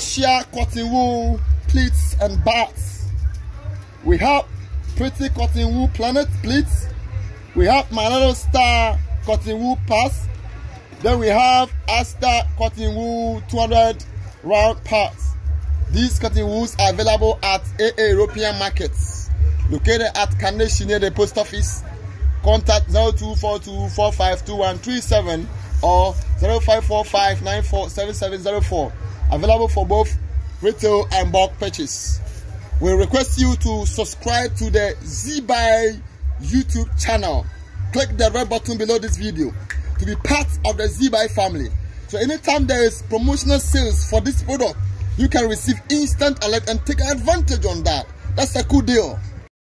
special cotton wool pleats and bats. We have pretty cotton wool planet pleats. We have My Little Star cotton wool pass. Then we have ASDA cotton wool 200 round parts. These cotton wools are available at AA European markets located at Kaneshie near the post office. Contact 0242452137 or 0545947704. Available for both retail and bulk purchase. We request you to subscribe to the ZBuy YouTube channel. Click the red button below this video to be part of the ZBuy family. So anytime there is promotional sales for this product, you can receive instant alert and take advantage on that. That's a cool deal.